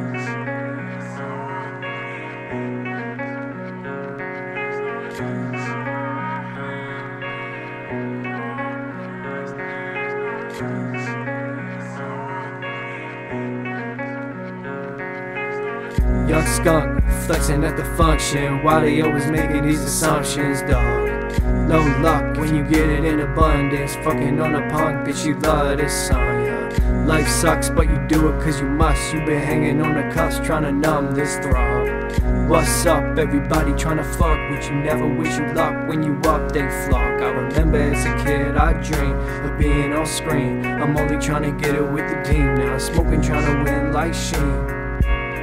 eyes. Young skunk flexing at the function Why they always making these assumptions, dog? No luck when you get it in abundance. Fucking on a punk, bitch, you love this song, yeah. Life sucks, but you do it cause you must. You been hanging on the cuffs trying to numb this throb. What's up, everybody trying to fuck with you? Never wish you luck when you up, they flock. I remember as a kid, I dreamed of being on screen. I'm only trying to get it with the team now. Smoking, trying to win like Sheen.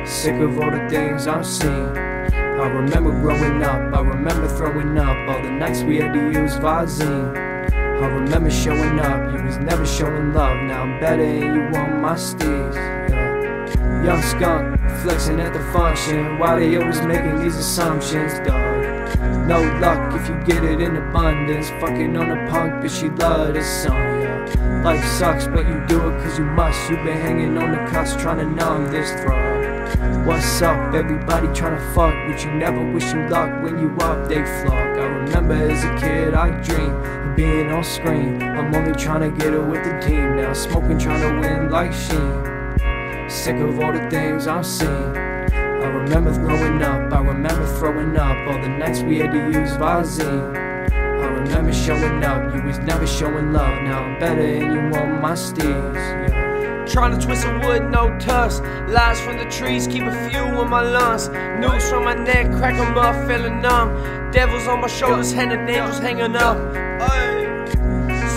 Sick of all the things I'm seeing. I remember growing up, I remember throwing up all the nights we had to use Visine. I remember showing up, you was never showing love. Now I'm better and you want my steez. Yeah. Young skunk flexing at the function. Why they always making these assumptions, dog? No luck if you get it in abundance. Fucking on a punk, bitch, she love this song, yeah. Life sucks, but you do it cause you must. You've been hanging on the cuffs trying to numb this throb. What's up? Everybody tryna fuck, but you never wish you luck when you up, they flock. I remember as a kid, I dreamed of being on screen. I'm only trying to get it with the team now, smoking trying to win like Sheen. Sick of all the things I'm seeing. I remember growing up, I remember throwing up all the nights we had to use Visine. I remember showing up, you was never showing love. Now I'm better and you want my steez. Yeah. Trying to twist some wood, no tusk. Lies from the trees, keep a few in my lungs. Noose from my neck, crack 'em up, feeling numb. Devils on my shoulders, handed angels hanging up.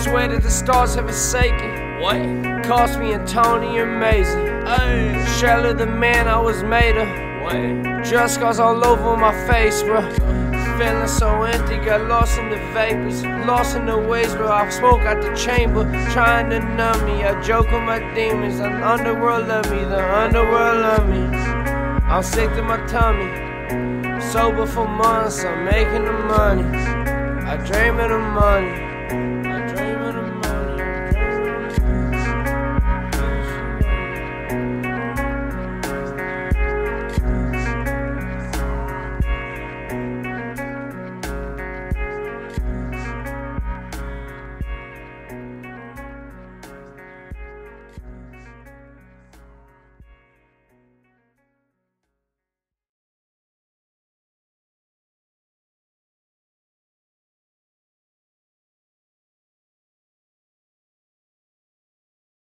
Swear that the stars have forsaken. What? Cost me and Tony amazing. Shell of the man I was made of. What? Just scars all over my face, bro. Feeling so empty, got lost in the vapors, lost in the waves, bro. I smoke out the chamber, trying to numb me. I joke with my demons, the underworld love me, the underworld love me. I'm sick to my tummy, sober for months, I'm making the money. I dream of the money.